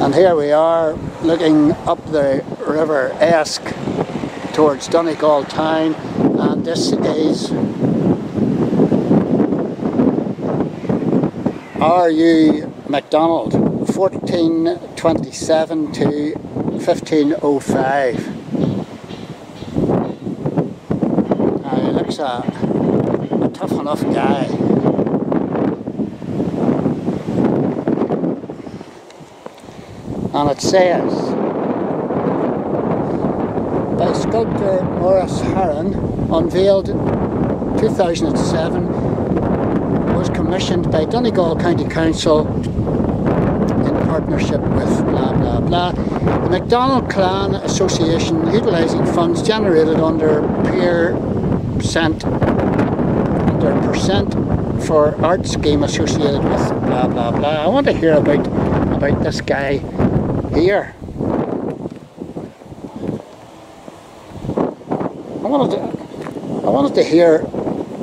And here we are looking up the River Eske towards Donegal town and this is R.U. MacDonald 1427 to 1505 now uh, he looks a, a tough enough guy and it says by sculptor Maurice Harron unveiled 2007 was commissioned by Donegal County Council in partnership with blah blah blah. The MacDonald Clan Association utilising funds generated under peer percent under percent for art scheme associated with blah blah blah. I want to hear about about this guy here. I wanted to, I wanted to hear,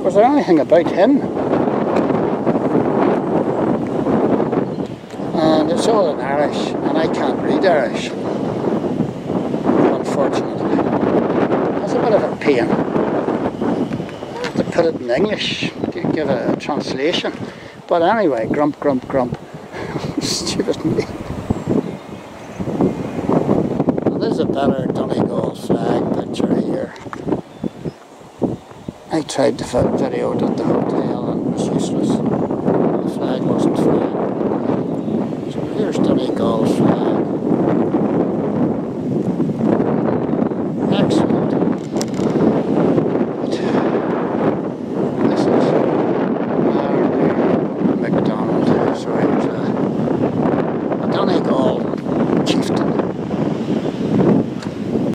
was there anything about him? And it's all in Irish, and I can't read Irish, unfortunately. That's a bit of a pain. To put it in English, to give a translation. But anyway, grump, grump, grump. Stupid me. There's a better Donegal flag picture here. I tried to video it at the hotel and it was useless. The flag wasn't flying. So here's Donegal's flag.